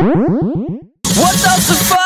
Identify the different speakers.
Speaker 1: What does the fuck?